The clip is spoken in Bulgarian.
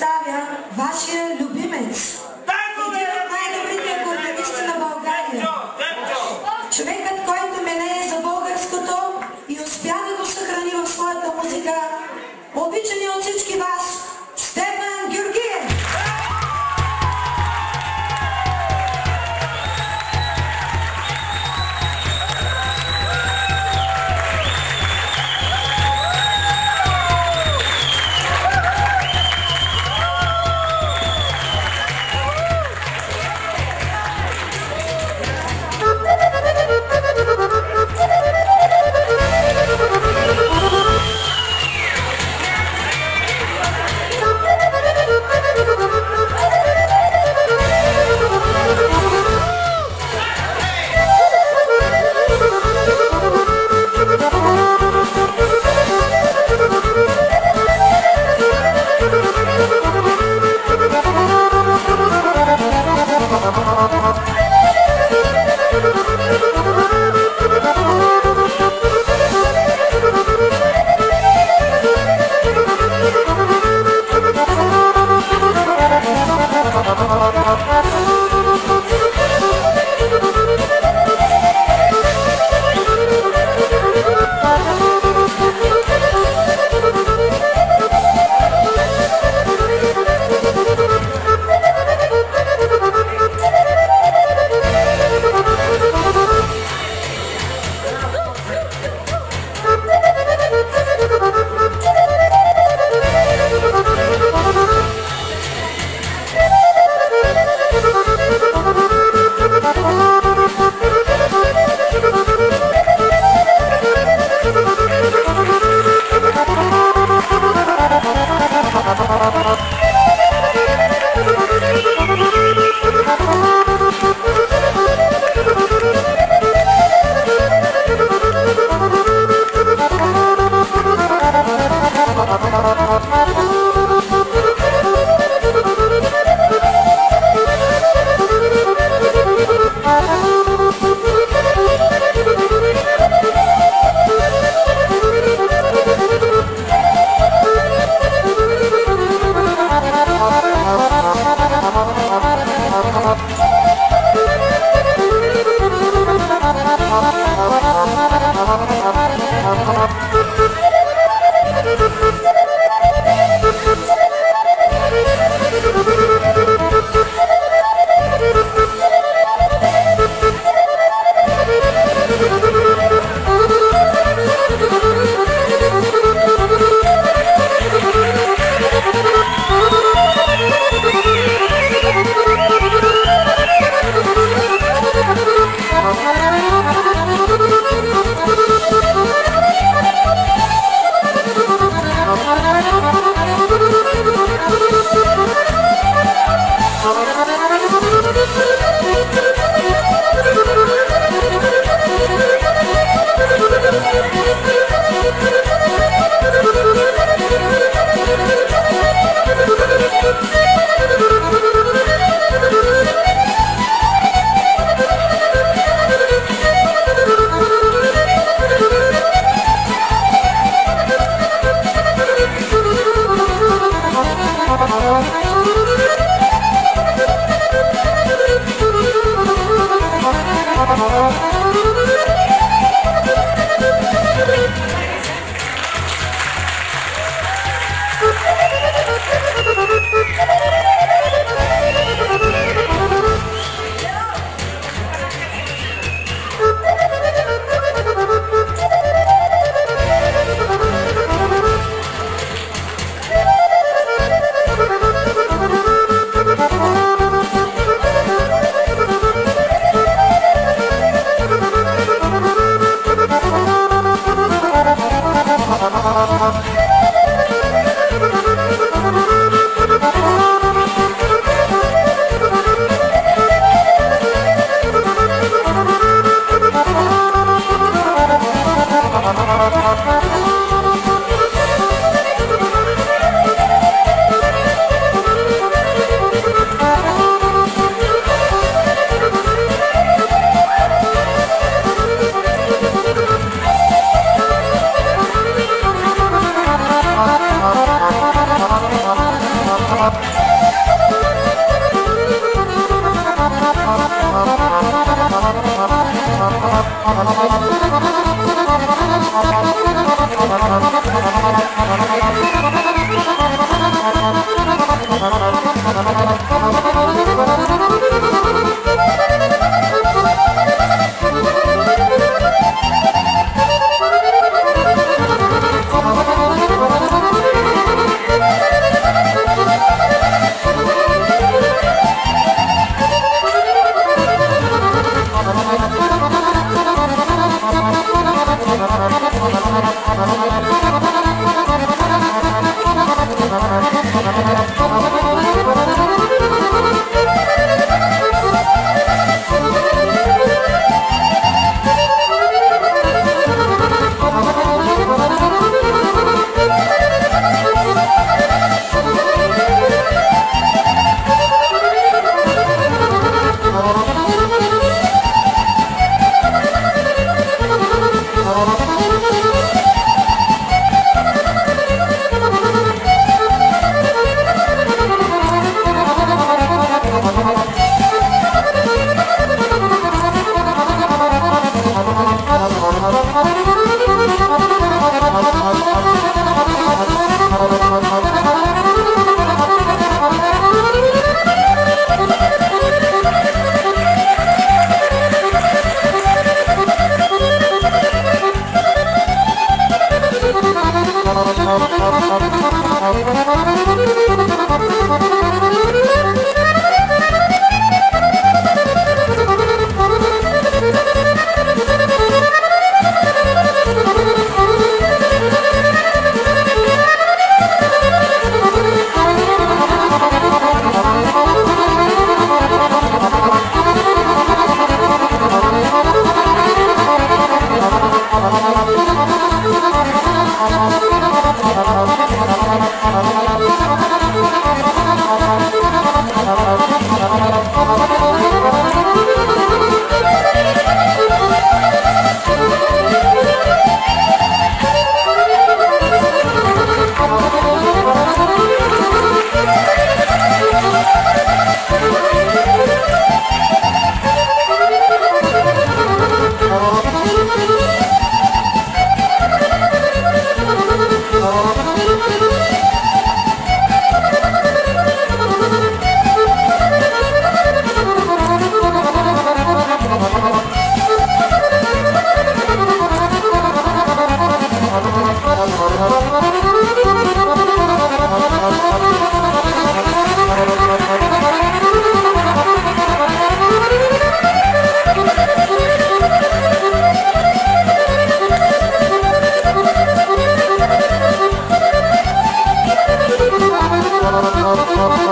представя вашия любимец. Един от най-добрите акордеонисти на България. Човекът, който менее за българското и успя да го съхрани в своята музика, обичани от всички вас, Thank. Thank you. Thank you.